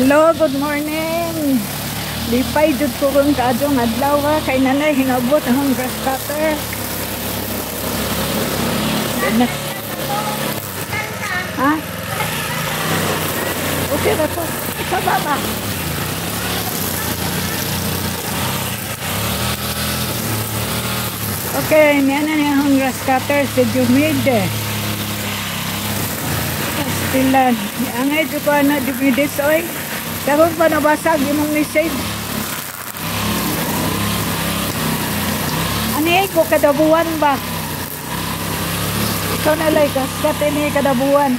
Hello, good morning. Lipay jud ko kung kadong adlaw kay nanay hinabot ang grass cutter. Ha? Okay na to. Sa baba. Okay, yan na niya ang grass cutter si Jumide. Pastilan. Ang ito ko na Jumide soy. Karon pa nabasag imong message. Ani ko kadabuan ba? Ikaw na like kas katini kadabuan.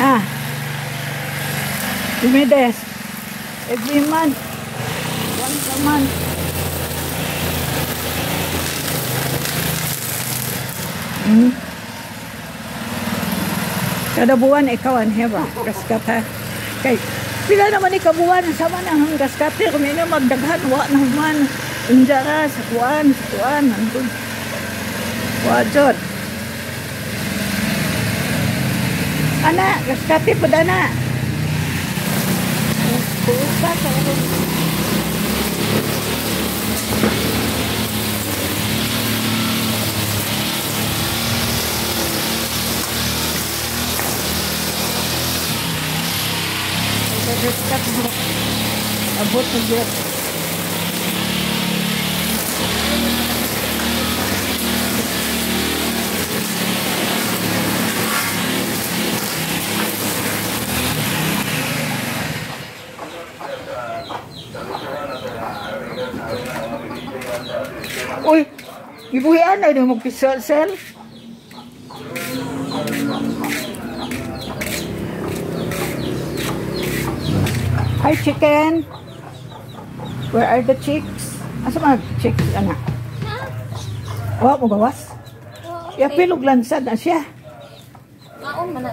Ha? Jumides. Every month. Once a month. Hmm. Kada buwan ikaw ang heba, kaskata. Kay, pila naman ikabuwan, sama na ang kaskate, kung ino magdaghan, wa na man. Unjara, sa kuwan, sa kuwan, nandun. Wa, jod. Ana, kaskate po na. Pusa, sa Nagreskat mo. Abot na dyan. Uy, ibuhian na yung magpisal-sel. Hi, chicken. Where are the chicks? Asa mga chicks, anak? Wa mo gawas? Ya pilog lansad na siya. Maon man na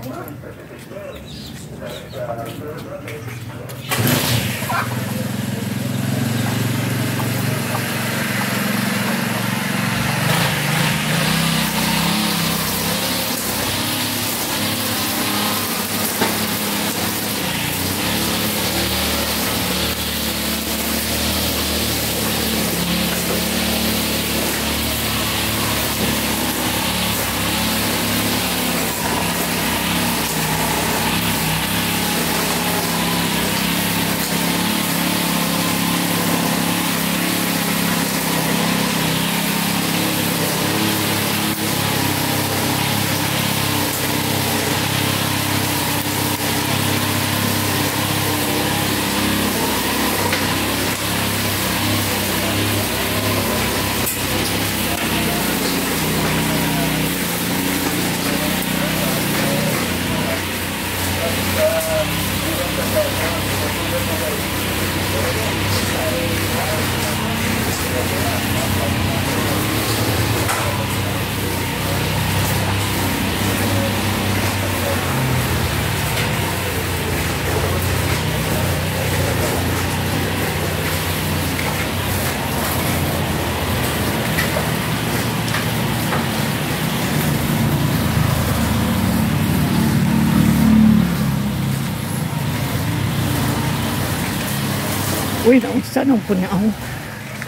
Uy, naunsa nung po niya.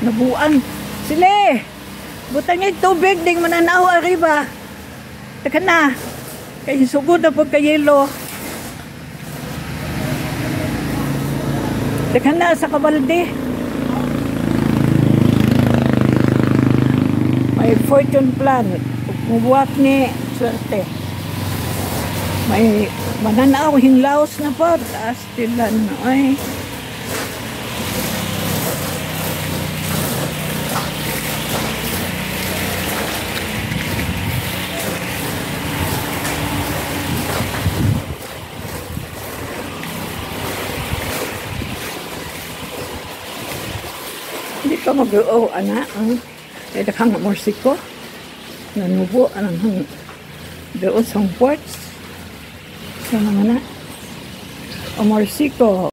Nabuan. Sile! Butang niya tubig, ding mananaw arriba. Taka na. Kaya sugod na po kayelo. Taka na sa kabalde. May fortune plan. Mubuak ni swerte. May mananaw hinglaos na po. Taas tilan. Ay. Hindi ka mag-o, ana. Ang eh, dakang morsiko. Nanubo, anang hang doon sa ports. Sa mga na. O morsiko.